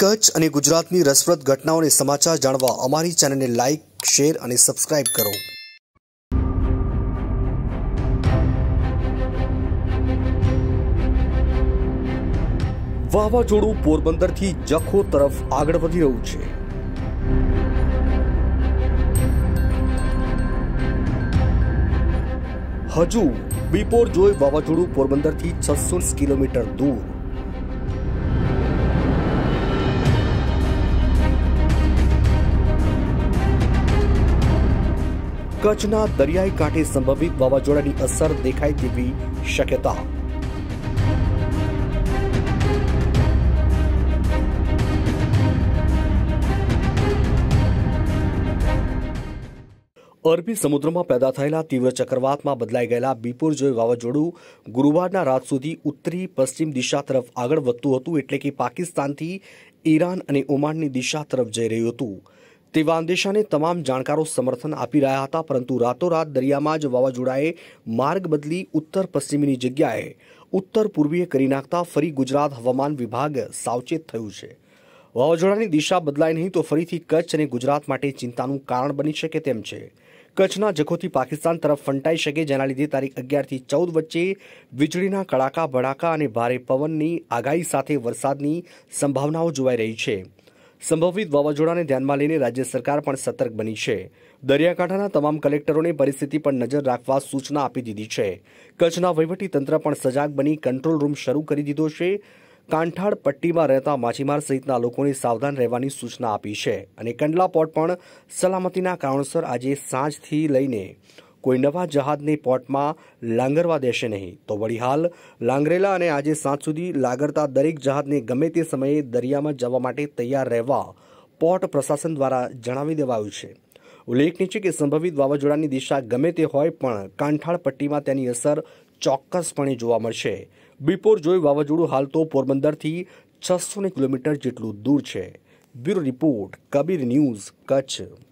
કચ્છ અને ગુજરાતની રસપ્રદ ઘટનાઓને સમાચાર જાણવા અમારી ચેનલને લાઇક શેર અને સબસ્ક્રાઇબ કરો. વાવાઝોડું પોરબંદરથી જખો તરફ આગળ વધી રહ્યું છે. હજુ બિપોર જોઈ વાવાઝોડું પોરબંદરથી છસો કિલોમીટર દૂર. કચ્છના દરિયાઈ કાંઠે સંભવિત વાવાઝોડાની અસર દેખાય તેવી શક્યતા. અરબી સમુદ્રમાં પેદા થયેલા તીવ્ર ચક્રવાતમાં બદલાઈ ગયેલા બીપુર જોઈ વાવાઝોડું ગુરુવારના રાત સુધી ઉત્તરી પશ્ચિમ દિશા તરફ આગળ વધતું હતું, એટલે કે પાકિસ્તાનથી ઈરાન અને ઓમાનની દિશા તરફ જઈ રહ્યું હતું. તેવા અંદેશાને તમામ જાણકારો સમર્થન આપી રહ્યા હતા, પરંતુ રાતોરાત દરિયામાં જ વાવાઝોડાએ માર્ગ બદલી ઉત્તર પશ્ચિમની જગ્યાએ ઉત્તર પૂર્વીય કરી નાખતા ફરી ગુજરાત હવામાન વિભાગ સાવચેત થયું છે. વાવાઝોડાની દિશા બદલાય નહીં તો ફરીથી કચ્છ અને ગુજરાત માટે ચિંતાનું કારણ બની શકે તેમ છે. કચ્છના જખોથી પાકિસ્તાન તરફ ફંટાઈ શકે, જેના લીધે તારીખ અગિયારથી ચૌદ વચ્ચે વીજળીના કડાકા ભડાકા અને ભારે પવનની આગાહી સાથે વરસાદની સંભાવનાઓ જોવાઈ રહી છે. સંભવિત વાવાઝોડાને ધ્યાનમાં લઈને રાજ્ય સરકાર પણ સતર્ક બની છે. દરિયાકાંઠાના તમામ કલેક્ટરોને પરિસ્થિતિ પર નજર રાખવા સૂચના આપી દીધી છે. કચ્છના તંત્ર પણ સજાગ બની કંટ્રોલ રૂમ શરૂ કરી દીધો છે. કાંઠાળ પટ્ટીમાં રહેતા માછીમાર સહિતના લોકોને સાવધાન રહેવાની સૂચના આપી છે અને કંડલા પોર્ટ પણ સલામતીના કારણોસર આજે સાંજથી લઈને કોઈ નવા જહાજને પોર્ટમાં લાંગરવા દેશે નહીં. તો વળી હાલ, લાંગરેલા અને આજે સાંજ સુધી લાગરતા દરેક જહાજને ગમે તે સમયે દરિયામાં જવા માટે તૈયાર રહેવા પોર્ટ પ્રશાસન દ્વારા જણાવી દેવાયું છે. ઉલ્લેખનીય છે કે સંભવિત વાવાઝોડાની દિશા ગમે તે હોય પણ કાંઠાળ પટ્ટીમાં તેની અસર ચોક્કસપણે જોવા મળશે. બિપોર જોઈ વાવાઝોડું હાલ તો પોરબંદરથી છસો કિલોમીટર જેટલું દૂર છે. Bureau report, Kabir news, Kutch.